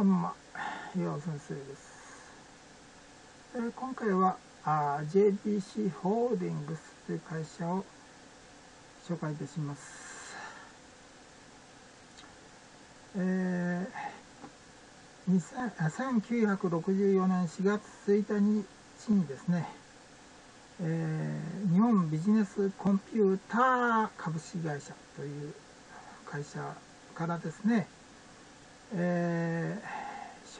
浜洋先生です。えー今回はあ JBC ホールディングスという会社を紹介いたします。えー1964年4月1日にですね、えー日本ビジネスコンピューター株式会社という会社からですね、えー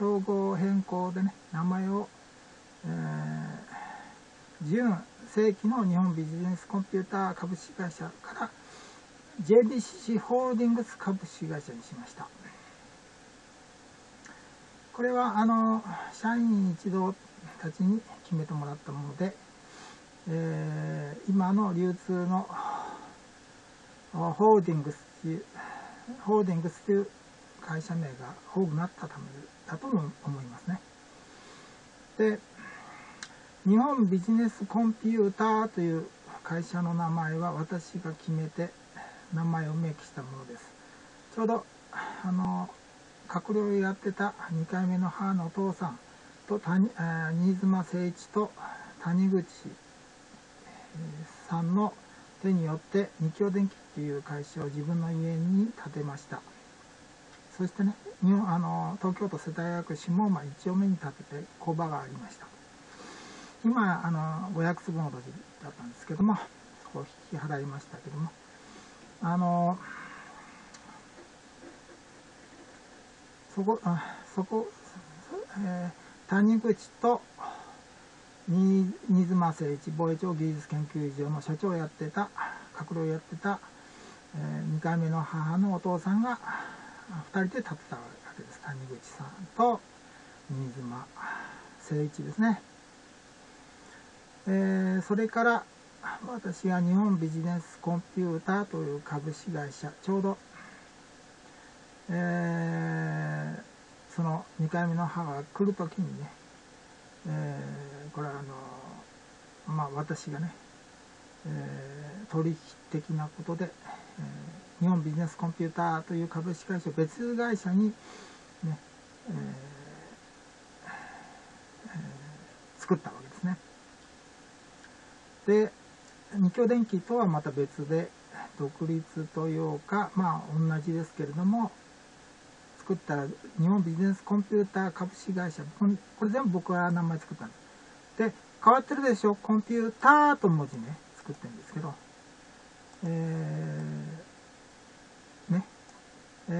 称号変更でね名前を、えー、純正規の日本ビジネスコンピューター株式会社から JBCC ホールディングス株式会社にしました。これはあの社員一同たちに決めてもらったもので、えー今の流通のホールディングスっていうホールディングスという会社名が多くなったためだとも思いますね。で、日本ビジネスコンピューターという会社の名前は私が決めて名前を明記したものです。ちょうど、あの、閣僚をやってた2回目の母のお父さんと谷あ新妻誠一と谷口さんの手によって日京電機っていう会社を自分の家に建てました。そしてね、日本あの東京都世田谷区下馬1丁目に建てて工場がありました。今、あの500坪の土地だったんですけども、こを引き払いましたけども、あの、そこ、あそこ、えー谷口と新妻誠一防衛庁技術研究所の所長をやってた、閣僚をやってた、え2回目の母のお父さんが2人で建てたわけです。谷口さんと新妻誠一ですね。えーそれから私が日本ビジネスコンピューターという株式会社、ちょうど、えーその2回目の母が来るときにね、えーこれはあの、まあ私がね、えー取引的なことで、えー日本ビジネスコンピューターという株式会社別会社に、ねえーえー作ったわけですね。で、日京電機とはまた別で、独立というか、まあ同じですけれども、作った日本ビジネスコンピューター株式会社、これ全部僕は名前作ったんです。で、変わってるでしょコンピューターと文字ね、作ってるんですけど、えー、え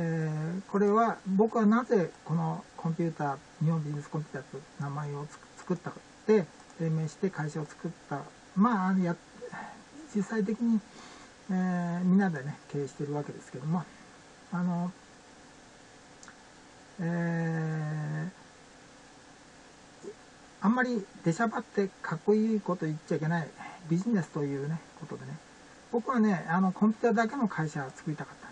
ーこれは僕はなぜこのコンピューター、日本ビジネスコンピューターという名前を作ったかって、命名して会社を作った。まあ、や実際的に、えーみんなでね、経営してるわけですけども、あの、えーあんまり出しゃばってかっこいいこと言っちゃいけないビジネスというね、ことでね、僕はね、あの、コンピューターだけの会社を作りたかった。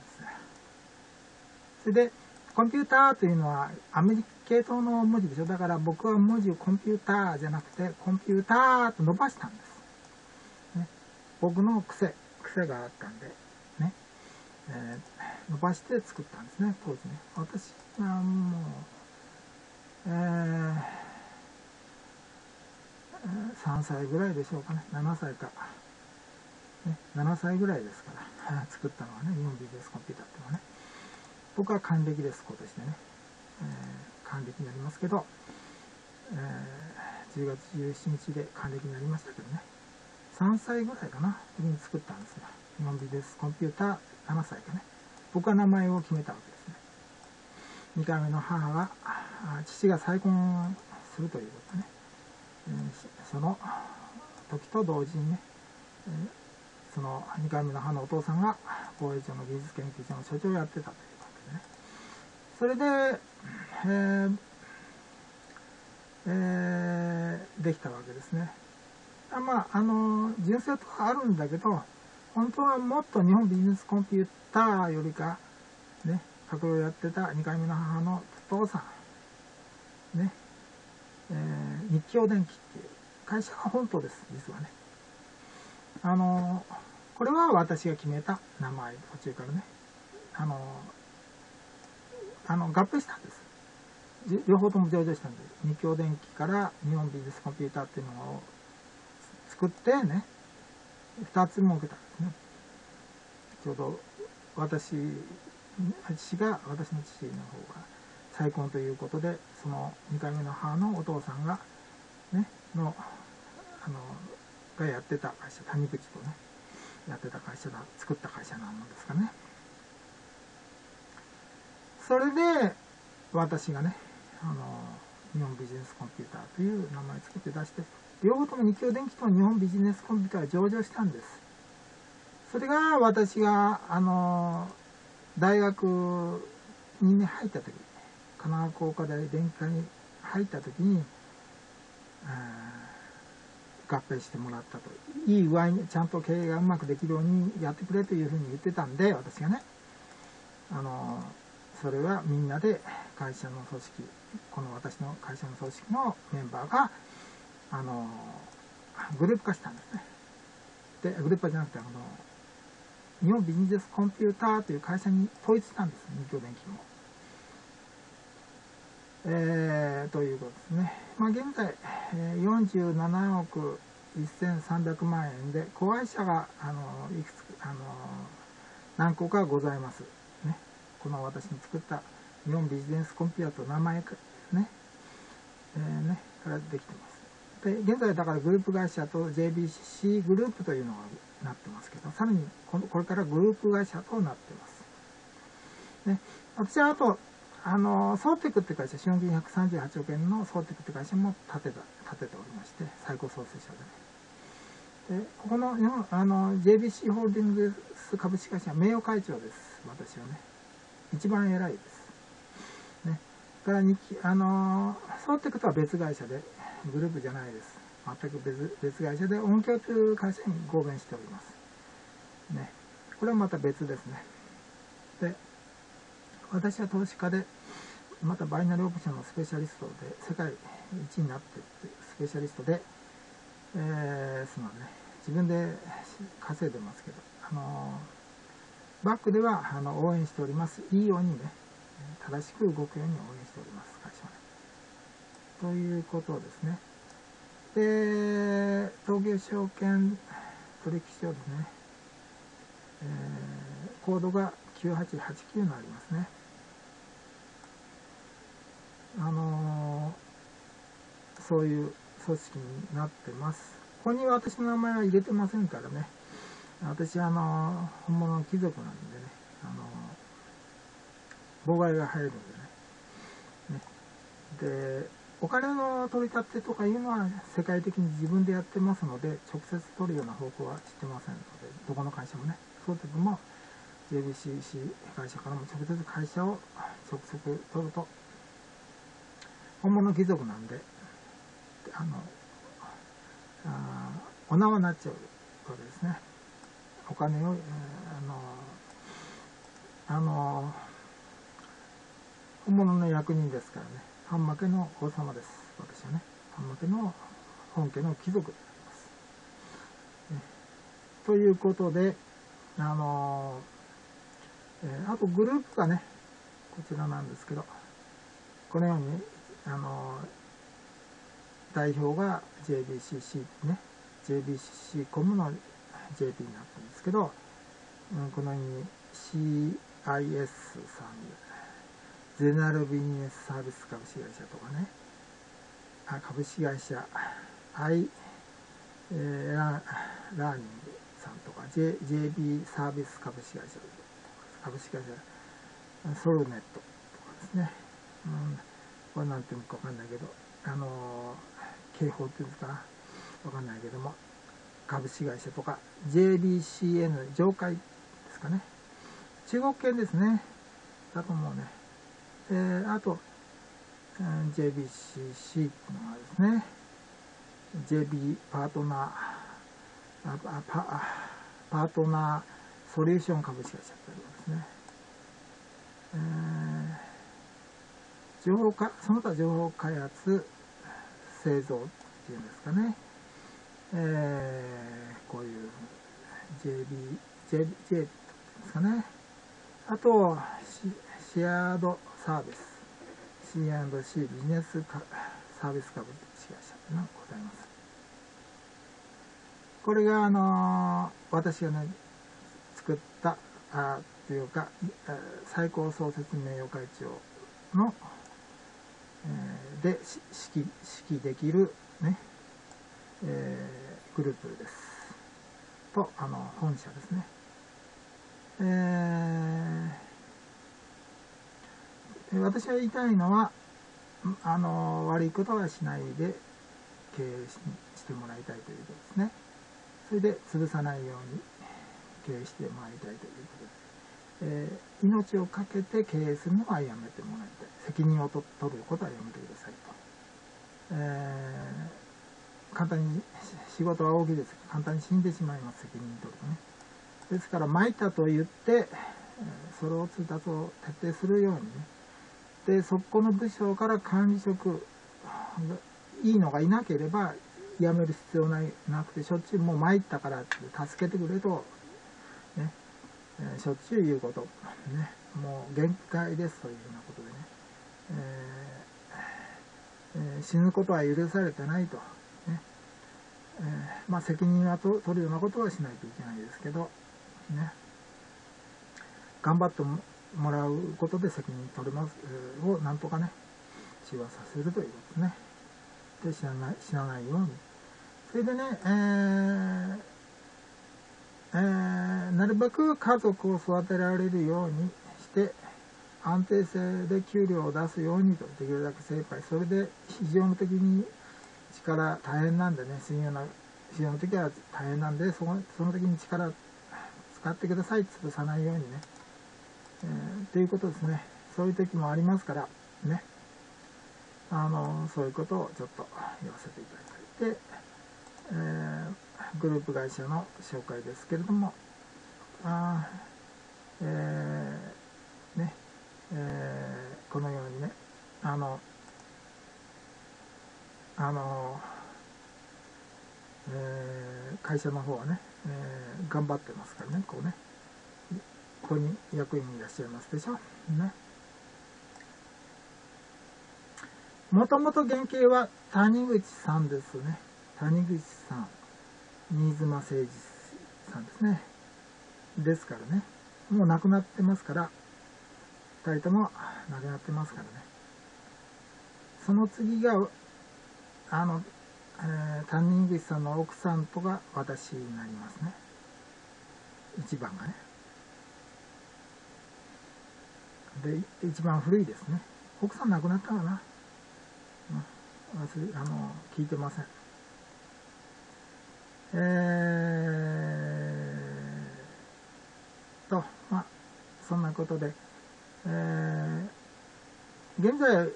それで、コンピューターというのはアメリカ系統の文字でしょ。だから僕は文字をコンピューターじゃなくて、コンピューターと伸ばしたんです。ね、僕の癖、癖があったんで、ね、えー伸ばして作ったんですね、当時ね。私はもう、えー3歳ぐらいでしょうかね、7歳か。ね、7歳ぐらいですから、作ったのはね、日本ビジネスコンピューターっていうのはね。僕は還暦です、今年でね。えー還暦になりますけど、えー10月17日で還暦になりましたけどね。3歳ぐらいかな、時に作ったんですが、日本ビジネスコンピューター7歳かね。僕は名前を決めたわけですね。2回目の母が、父が再婚するということでね。えーその時と同時にね、えーその2回目の母のお父さんが防衛庁の技術研究所の所長をやってたと。それで、えーえーできたわけですね。あまあ、あの、純正とかあるんだけど、本当はもっと日本ビジネスコンピューターよりか、ね、閣僚やってた2回目の母のお父さん、ね、えー日京電機っていう会社が本当です、実はね。あの、これは私が決めた名前、途中からね。あの、あの合併したんです。両方とも上場したんで二京電機から日本ビジネスコンピューターっていうのを作ってね2つ儲けたんですねちょうど私父が私の父の方が再婚ということでその2回目の母のお父さんがねのあのがやってた会社谷口とねやってた会社だ作った会社なんですかねそれで私がねあの日本ビジネスコンピューターという名前つけて出して両方とも日京電機と日本ビジネスコンピューターが上場したんです。それが私があの大学にね入った時神奈川工科大電気科に入った時に合併してもらったといい具合にちゃんと経営がうまくできるようにやってくれというふうに言ってたんで私がね。あのそれはみんなで会社の組織この私の会社の組織のメンバーがあのグループ化したんですねでグループ化じゃなくてあの日本ビジネスコンピューターという会社に統一したんです日京電機も。えー、ということですね。まあ、現在、え、47億1300万円で、子会社が、あの、いくつ、あの、何個かございます。この私の作った日本ビジネスコンピューターと名前か、ね。えー、ね、からできてます。で、現在だからグループ会社と JBC グループというのがなってますけど、さらにこれからグループ会社となってます。ね。私はあと、あの、ソーティックって会社、資本金138億円のソーティックって会社も建てた、建てておりまして、最高創生者でね。で、ここの、あの、JBC ホールディングス株式会社名誉会長です。私はね。一番偉いです。ね。からに、あの、ソーテクとは別会社で、グループじゃないです。全く別別会社で、音響という会社に合弁しております。ね。これはまた別ですね。で、私は投資家で、またバイナリーオプションのスペシャリストで、世界一になってってスペシャリストで、えー、すまんね、自分で稼いでますけど、あのー、バックではあの応援しております。いいようにね、正しく動くように応援しております、会社ね。ということですね。で、東京証券取引所ですね。えー、コードが9889になりますね。あのー、そういう組織になってます。ここに私の名前は入れてませんからね。私はあの、本物の貴族なんでね、あの、妨害が入るんでね。ねで、お金の取り立てとかいうのは世界的に自分でやってますので、直接取るような方法は知ってませんので、どこの会社もね、そういう時も JBCC 会社からも直接会社を直接取ると本物貴族なんで、あの、あお縄になっちゃうわけですね。お金を、えー、あの、あの、本物の役人ですからね。半負けの王様です。私はね。半負けの本家の貴族であります。ね、ということで、あの、え、あとグループがね、こちらなんですけど、このようにあの代表が JBCC ね JBCC コムの JP になったんですけど、うん、このように CIS さんでゼネラルビジネスサービス株式会社とかね。あ株式会社。I、えー、ララーニングさんとか、J、JB サービス株式会社とか株式会社。ソルネットとかですね、うん。これなんていうのかわかんないけど、あのー、警報っていうんですかな、わかんないけども、株式会社とか、JBCN、上海ですかね。中国系ですね。だと思うね。えー、あと、JBCC っていうのがですね、JB パートナー、あパパートナーソリューション株式会社ということですね。えー情報かその他情報開発製造っていうんですかね、えー、こういう JB、J, J ですかね。あとシ、シェアードサービス。C&C ビジネスサービス株式会社がございます。これが、あの私がね、作った、あというか、最高創設名誉会長の、えー、で指揮、指揮できるね、えー、グループです。と、あの、本社ですね。えー、私が言いたいのは、あの、悪いことはしないで経営してもらいたいということですね。それで潰さないように経営してまいたいということです、えー、命を懸けて経営するのはやめてもらいたい。責任を取ることはやめてくださいと。えー、簡単に、仕事は大きいです。簡単に死んでしまいます、責任取るとね。ですから、まいたと言って、それを通達を徹底するようにね、で、そこの部署から管理職、いいのがいなければ、辞める必要ないなくて、しょっちゅうもう参ったからって助けてくれと、ね、えしょっちゅう言うこと、ね、もう限界ですというようなことでね、えーえー、死ぬことは許されてないと、えー、まあ、責任は取るようなことはしないといけないですけど、ね、頑張ってもらうことで責任取れます、をなんとかね、中和させるということですね。で、死なない、死なないように。それでね、えー、えー、なるべく家族を育てられるようにして、安定性で給料を出すようにと、できるだけ精一杯。それで、非常の時に力大変なんでね、信用な、非常の時は大変なんで、そのその時に力使ってください。潰さないようにね。えー、っていうことですね。そういう時もありますから、ね。あの、そういうことをちょっと言わせていただいて、えー、グループ会社の紹介ですけれども、あえー、ね、えー、このようにね、あの、あの、えー、会社の方はね、えー、頑張ってますからね、こうね。ここに役員いらっしゃいますでしょ？ね。もともと原型は谷口さんですね。谷口さん、新妻誠司さんですね。ですからね。もう亡くなってますから、二人とも亡くなってますからね。その次が、あの、えー、谷口さんの奥さんとが私になりますね。一番がね。で、一番古いですね。奥さん亡くなったかな。うん忘れ、あの、聞いてません。えー、と、まあ、そんなことで、えー、現在、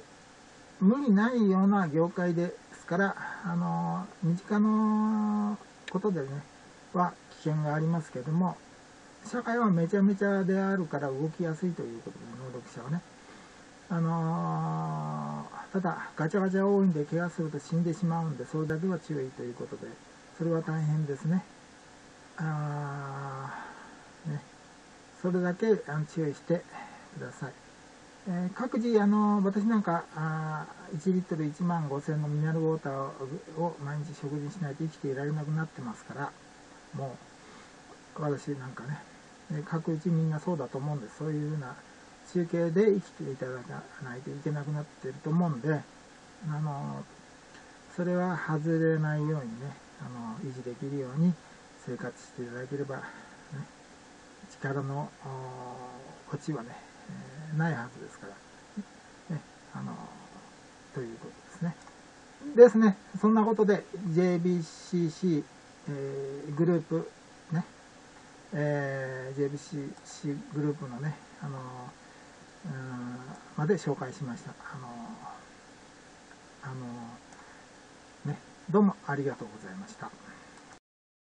無理ないような業界でから、あの、身近なことでね、は危険がありますけども、社会はめちゃめちゃであるから動きやすいということで、能力者はね。あのー、ただ、ガチャガチャ多いんで怪我すると死んでしまうんで、それだけは注意ということで、それは大変ですね。あねそれだけ注意してください。えー、各自、あの、私なんか、あ1リットル1万5000のミネラルウォーターを毎日食事しないと生きていられなくなってますから、もう、私なんかね、各自みんなそうだと思うんです。そういうふうな中継で生きていただかないといけなくなってると思うんで、あの、それは外れないようにね、あの維持できるように生活していただければ、ね、力の落ちはね、ないはずですから、ね、あのということですね。ですね、そんなことで JBCC、えー、グループ、ね、えー、JBCC グループのね、あのまで紹介しました。あのあのね、どうもありがとうございました。